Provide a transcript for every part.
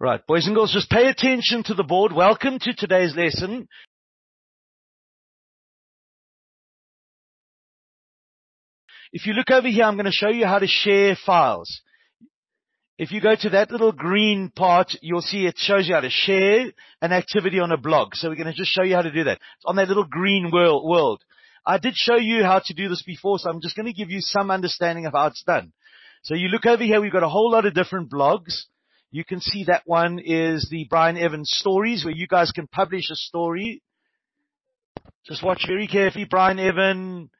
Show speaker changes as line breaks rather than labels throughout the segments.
Right, boys and girls, just pay attention to the board. Welcome to today's lesson. If you look over here, I'm going to show you how to share files. If you go to that little green part, you'll see it shows you how to share an activity on a blog. So we're going to just show you how to do that. It's on that little green world. I did show you how to do this before, so I'm just going to give you some understanding of how it's done. So you look over here, we've got a whole lot of different blogs. You can see that one is the Bryneven's stories where you guys can publish a story. Just watch very carefully. Bryneven.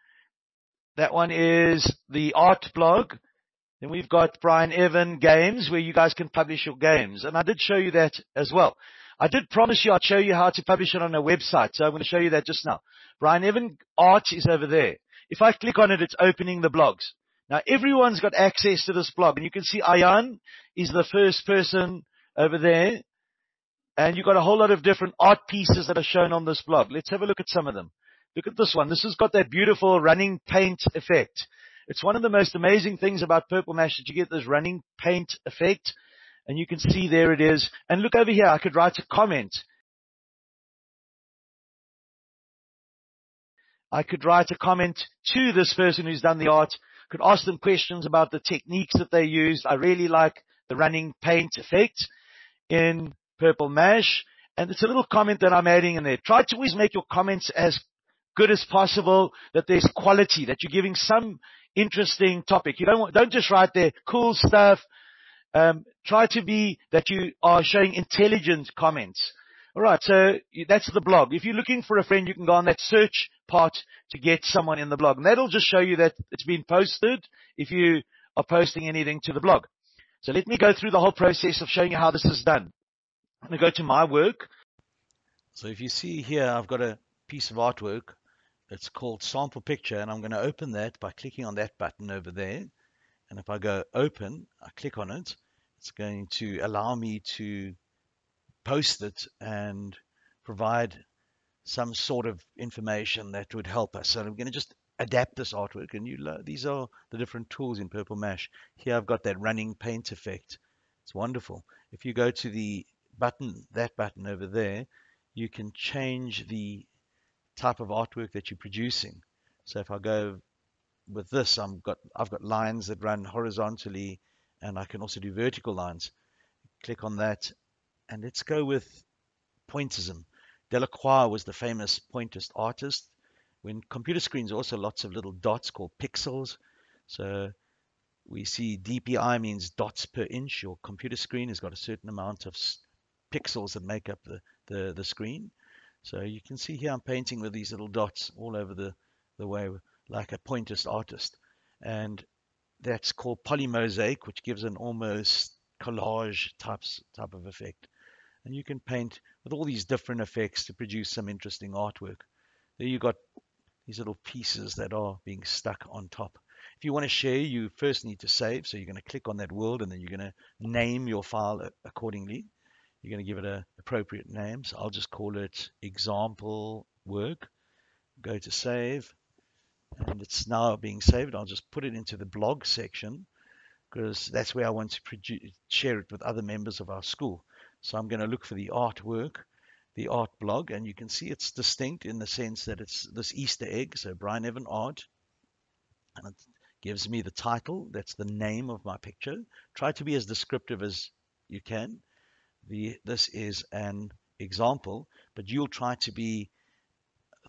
That one is the art blog. Then we've got Bryneven games where you guys can publish your games. And I did show you that as well. I did promise you I'd show you how to publish it on a website. So I'm going to show you that just now. Bryneven art is over there. If I click on it, it's opening the blogs. Now everyone's got access to this blog and you can see Ayan is the first person over there. And you've got a whole lot of different art pieces that are shown on this blog. Let's have a look at some of them. Look at this one. This has got that beautiful running paint effect. It's one of the most amazing things about Purple Mash that you get this running paint effect. And you can see there it is. And look over here. I could write a comment. I could write a comment to this person who's done the art could ask them questions about the techniques that they used. I really like the running paint effect in Purple Mash. And it's a little comment that I'm adding in there. Try to always make your comments as good as possible, that there's quality, that you're giving some interesting topic. You don't, don't just write there cool stuff. Um, try to be that you are showing intelligent comments. All right, so that's the blog. If you're looking for a friend, you can go on that search part to get someone in the blog. And that'll just show you that it's been posted if you are posting anything to the blog. So let me go through the whole process of showing you how this is done. I'm going to go to my work.
So if you see here, I've got a piece of artwork. It's called sample picture and I'm going to open that by clicking on that button over there. And if I go open, I click on it, it's going to allow me to post it and provide some sort of information that would help us. So I'm going to just adapt this artwork and you these are the different tools in Purple Mash. Here I've got that running paint effect. It's wonderful. If you go to the button, that button over there, you can change the type of artwork that you're producing. So if I go with this, I'm got I've got lines that run horizontally and I can also do vertical lines. Click on that and let's go with pointism. Delacroix was the famous pointist artist. When computer screens also lots of little dots called pixels. So we see DPI means dots per inch. Your computer screen has got a certain amount of pixels that make up the, the, the screen. So you can see here I'm painting with these little dots all over the, the way like a pointist artist. And that's called polymosaic, which gives an almost collage types type of effect and you can paint with all these different effects to produce some interesting artwork. There you've got these little pieces that are being stuck on top. If you want to share, you first need to save. So you're going to click on that world and then you're going to name your file accordingly. You're going to give it an appropriate name. So I'll just call it example work. Go to save and it's now being saved. I'll just put it into the blog section because that's where I want to share it with other members of our school. So I'm going to look for the artwork, the art blog, and you can see it's distinct in the sense that it's this Easter egg. So Bryneven Art, and it gives me the title. That's the name of my picture. Try to be as descriptive as you can. The this is an example, but you'll try to be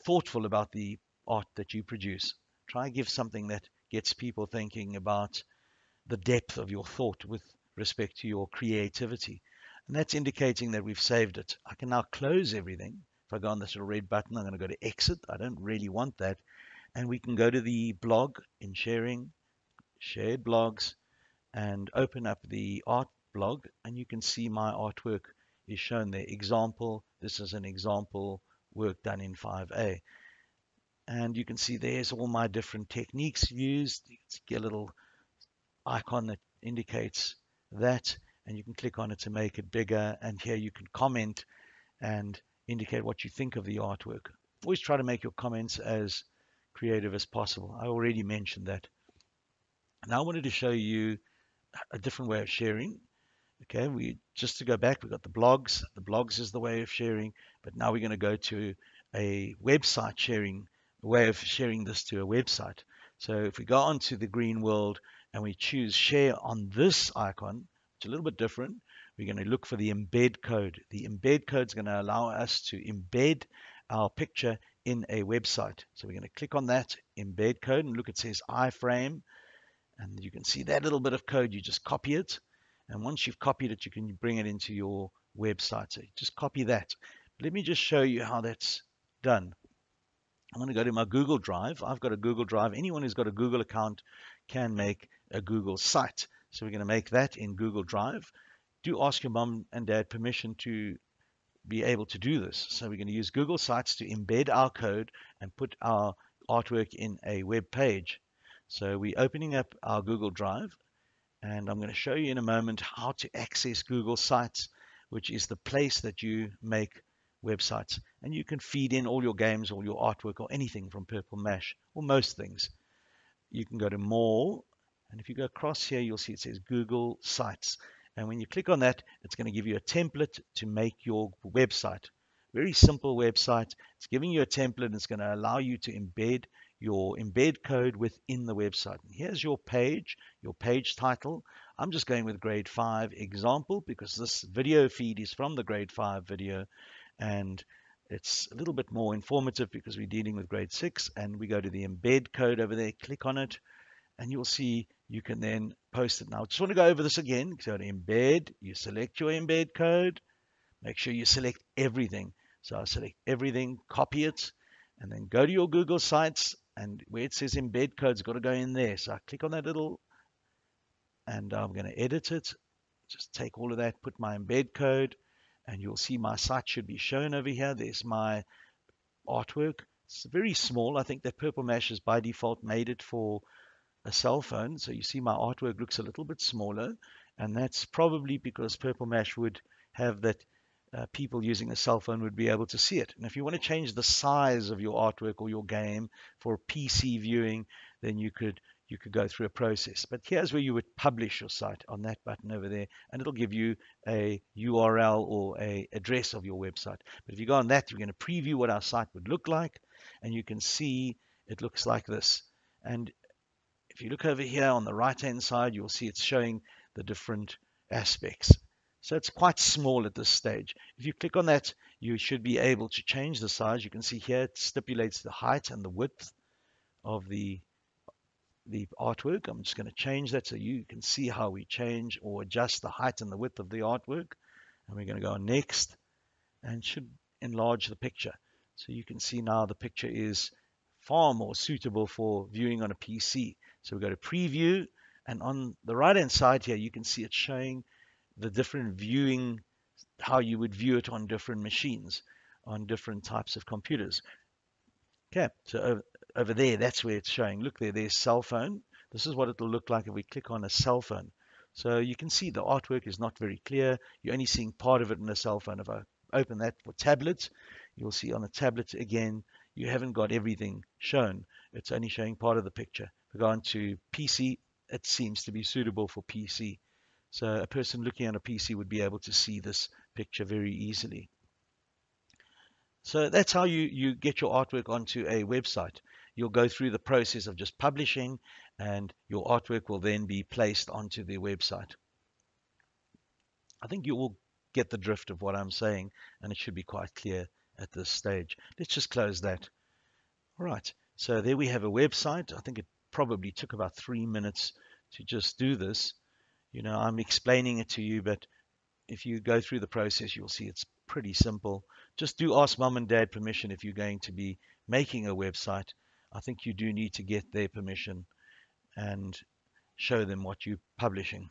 thoughtful about the art that you produce. Try and give something that gets people thinking about the depth of your thought with respect to your creativity. And that's indicating that we've saved it. I can now close everything. If I go on this little red button, I'm going to go to exit. I don't really want that. And we can go to the blog in sharing, shared blogs, and open up the art blog. And you can see my artwork is shown there. Example, this is an example work done in 5A. And you can see there's all my different techniques used. You can see a little icon that indicates that and you can click on it to make it bigger. And here you can comment and indicate what you think of the artwork. Always try to make your comments as creative as possible. I already mentioned that. Now I wanted to show you a different way of sharing. Okay, we just to go back, we've got the blogs. The blogs is the way of sharing, but now we're going to go to a website sharing, a way of sharing this to a website. So if we go onto the green world and we choose share on this icon, it's a little bit different. We're going to look for the embed code. The embed code is going to allow us to embed our picture in a website. So we're going to click on that embed code and look, it says iframe. And you can see that little bit of code, you just copy it. And once you've copied it, you can bring it into your website. So just copy that. Let me just show you how that's done. I'm going to go to my Google Drive. I've got a Google Drive. Anyone who's got a Google account can make a Google site. So we're going to make that in Google Drive. Do ask your mom and dad permission to be able to do this. So we're going to use Google Sites to embed our code and put our artwork in a web page. So we're opening up our Google Drive and I'm going to show you in a moment how to access Google Sites, which is the place that you make websites. And you can feed in all your games or your artwork or anything from Purple Mash or most things. You can go to More, and if you go across here, you'll see it says Google Sites. And when you click on that, it's going to give you a template to make your website. Very simple website. It's giving you a template. It's going to allow you to embed your embed code within the website. And here's your page, your page title. I'm just going with grade 5 example because this video feed is from the grade 5 video and it's a little bit more informative because we're dealing with grade 6 and we go to the embed code over there, click on it and you'll see you can then post it. Now, I just want to go over this again. So embed, you select your embed code. Make sure you select everything. So I select everything, copy it, and then go to your Google Sites and where it says embed code, it's got to go in there. So I click on that little, and I'm going to edit it. Just take all of that, put my embed code, and you'll see my site should be shown over here. There's my artwork. It's very small. I think that Purple Mash has by default made it for a cell phone. So you see my artwork looks a little bit smaller, and that's probably because Purple Mash would have that uh, people using a cell phone would be able to see it. And if you want to change the size of your artwork or your game for PC viewing, then you could you could go through a process. But here's where you would publish your site on that button over there, and it'll give you a URL or a address of your website. But if you go on that, you're going to preview what our site would look like, and you can see it looks like this. And if you look over here on the right hand side, you'll see it's showing the different aspects. So it's quite small at this stage. If you click on that, you should be able to change the size. You can see here it stipulates the height and the width of the the artwork. I'm just going to change that so you can see how we change or adjust the height and the width of the artwork. And we're going to go on next and should enlarge the picture. So you can see now the picture is far more suitable for viewing on a PC. So we go to preview and on the right hand side here you can see it showing the different viewing, how you would view it on different machines, on different types of computers. Okay, so over, over there, that's where it's showing. Look there, there's cell phone. This is what it'll look like if we click on a cell phone. So you can see the artwork is not very clear. You're only seeing part of it in a cell phone. If I open that for tablets, you'll see on a tablet again, you haven't got everything shown. It's only showing part of the picture. If we go on to PC, it seems to be suitable for PC. So a person looking on a PC would be able to see this picture very easily. So that's how you, you get your artwork onto a website. You'll go through the process of just publishing and your artwork will then be placed onto the website. I think you will get the drift of what I'm saying and it should be quite clear at this stage. Let's just close that. All right, so there we have a website. I think it probably took about three minutes to just do this. You know, I'm explaining it to you, but if you go through the process, you'll see it's pretty simple. Just do ask mom and dad permission if you're going to be making a website. I think you do need to get their permission and show them what you're publishing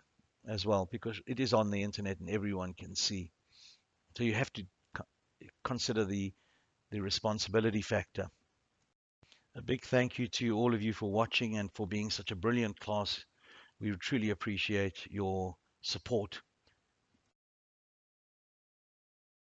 as well, because it is on the internet and everyone can see. So you have to consider the the responsibility factor. A big thank you to all of you for watching and for being such a brilliant class. We truly appreciate your support